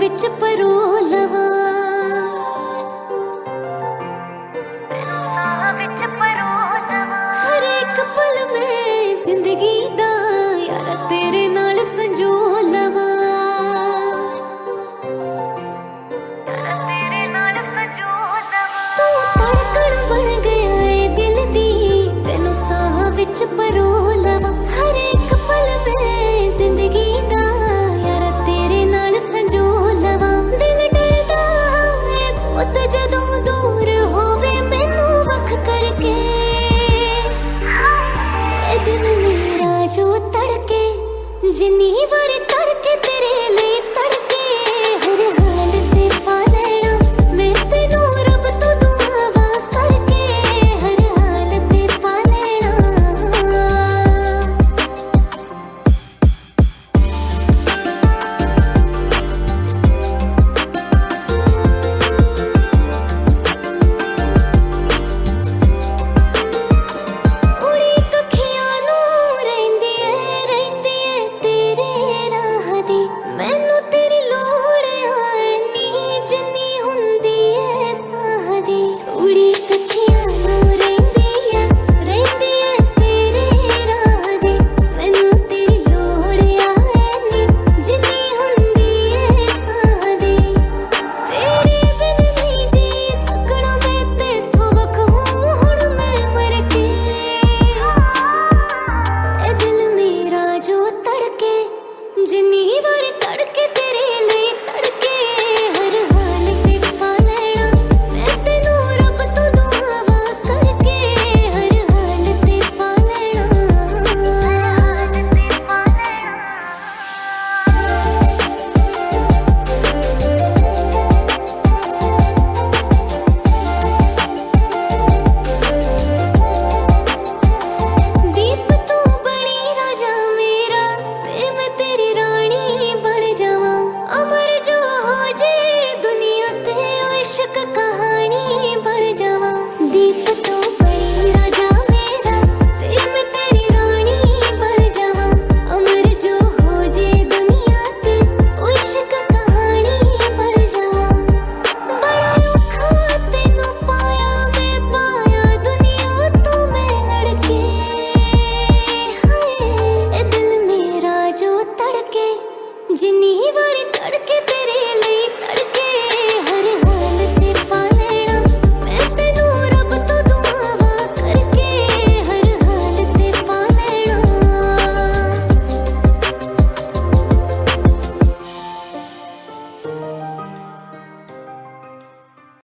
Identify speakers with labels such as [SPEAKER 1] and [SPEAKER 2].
[SPEAKER 1] ਵਿੱਚ ਪਰੋ ਲਵਾਂ। ਹਰ ਇੱਕ ਪਲ ਮੈਂ ਜ਼ਿੰਦਗੀ ਦਾ ਯਾਰਾ ਤੇਰੇ ਨਾਲ ਸੰਜੋ ਲਵਾਂ। ਤੂੰ ਧੜਕਣ ਬਣ ਗਿਆ ਏ ਦਿਲ ਦੀ ਤੈਨੂੰ ਸਾਹ ਵਿੱਚ ਪਰੋ ਲਵਾਂ। ਹਰ अंजनी वर तड़के तेरे